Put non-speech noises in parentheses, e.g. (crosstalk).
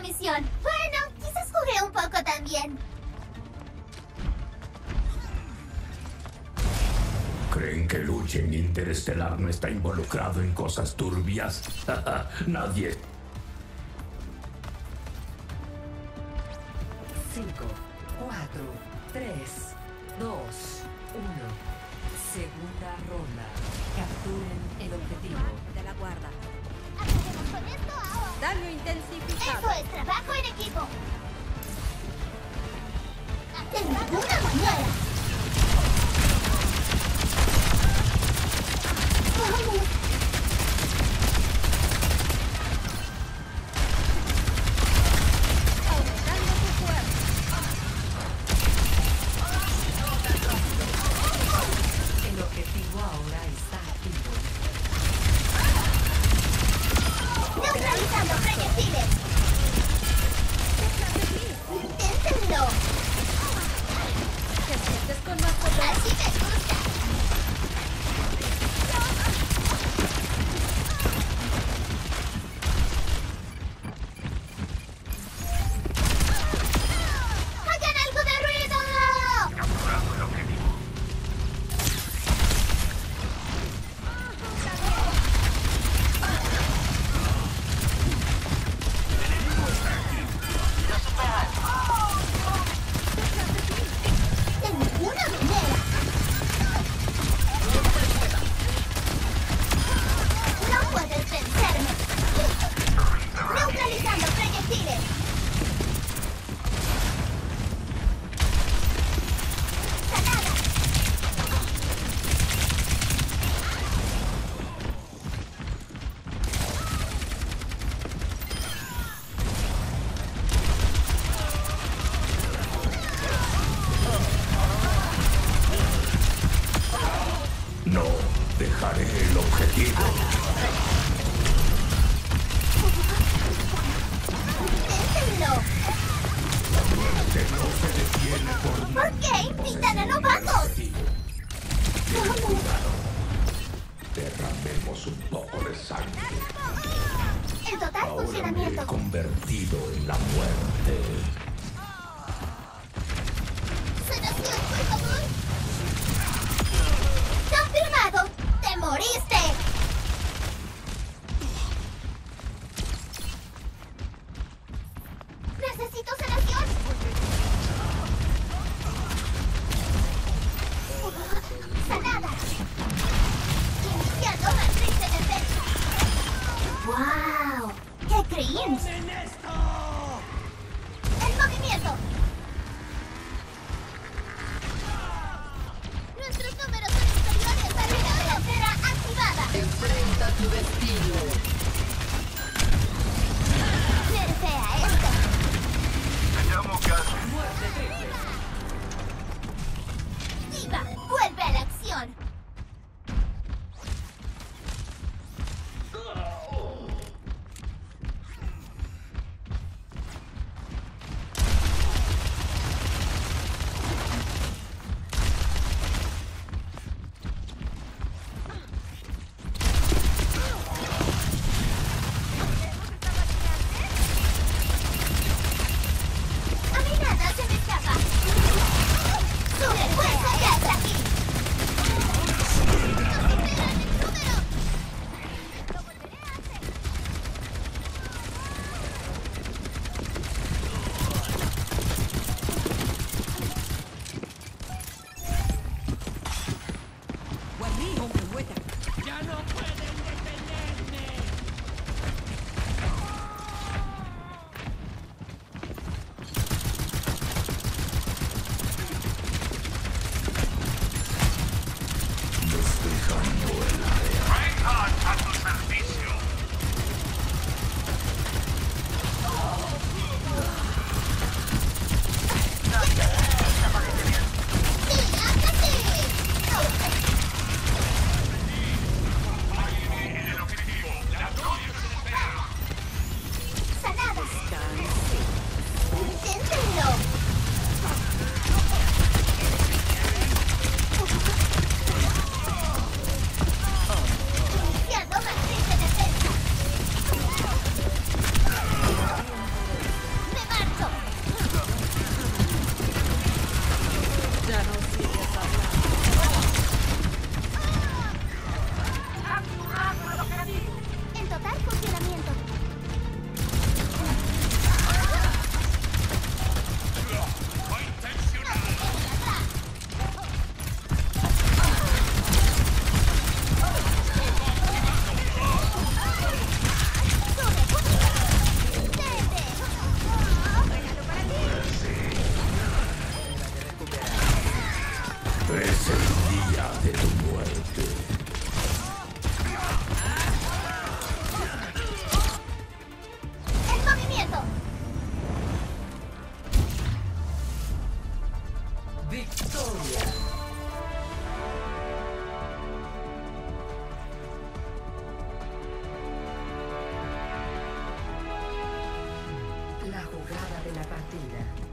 misión. Bueno, quizás jugué un poco también. ¿Creen que Luchen Interestelar no está involucrado en cosas turbias? (laughs) Nadie. 5, 4, 3, 2, 1. Segunda ronda. Capturen el objetivo. De la guarda. Hacemos con esto ahora. Daño intensificado. Eso es でも僕らも嫌や。Dejaré el objetivo. Inténtenlo. Que no se detiene por ¿Por qué invitan a novatos? Vamos. Derramemos un poco de sangre. En total Ahora me he funcionamiento. convertido en la muerte. ¡Qué partida.